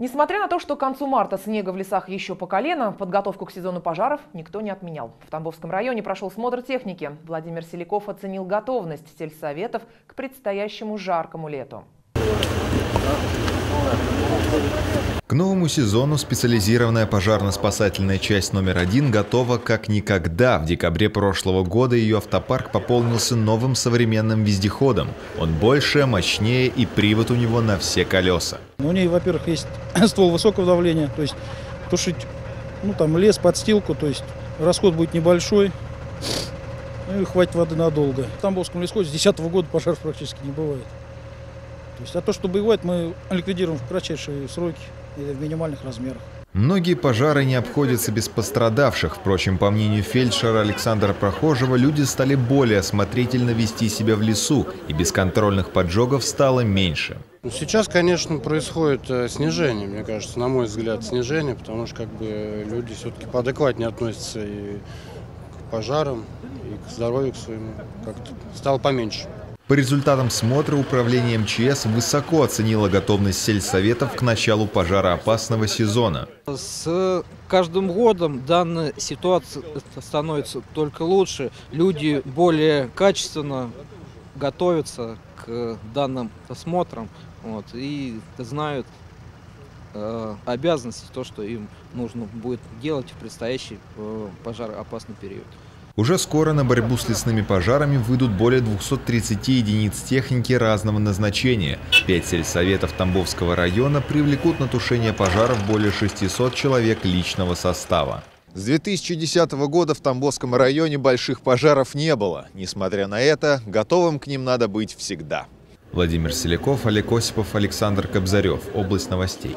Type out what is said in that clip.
Несмотря на то, что к концу марта снега в лесах еще по колено, подготовку к сезону пожаров никто не отменял. В Тамбовском районе прошел смотр техники. Владимир Селяков оценил готовность сельсоветов к предстоящему жаркому лету. К новому сезону специализированная пожарно-спасательная часть номер один готова как никогда. В декабре прошлого года ее автопарк пополнился новым современным вездеходом. Он больше, мощнее и привод у него на все колеса. Ну, у нее, во-первых, есть ствол высокого давления, то есть тушить ну, там, лес, подстилку, то есть расход будет небольшой, ну и хватит воды надолго. В Тамбовском лесхозе с 2010 года пожаров практически не бывает. То есть, а то, что бывает, мы ликвидируем в кратчайшие сроки и в минимальных размерах. Многие пожары не обходятся без пострадавших. Впрочем, по мнению фельдшера Александра Прохожего, люди стали более осмотрительно вести себя в лесу, и бесконтрольных поджогов стало меньше. Сейчас, конечно, происходит э, снижение, мне кажется, на мой взгляд, снижение, потому что как бы люди все-таки поадекватнее относятся и к пожарам, и к здоровью к своему. Как-то стало поменьше. По результатам смотра управление МЧС высоко оценило готовность сельсоветов к началу пожароопасного сезона. С каждым годом данная ситуация становится только лучше. Люди более качественно готовятся к данным осмотрам вот, и знают э, обязанности, то, что им нужно будет делать в предстоящий э, пожароопасный период. Уже скоро на борьбу с лесными пожарами выйдут более 230 единиц техники разного назначения. Пять сельсоветов Тамбовского района привлекут на тушение пожаров более 600 человек личного состава. С 2010 года в Тамбовском районе больших пожаров не было. Несмотря на это, готовым к ним надо быть всегда. Владимир Селяков, Олег Осипов, Александр Кобзарев. Область новостей.